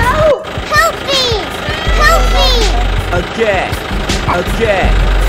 Help! Help me! Help me! Again. Again.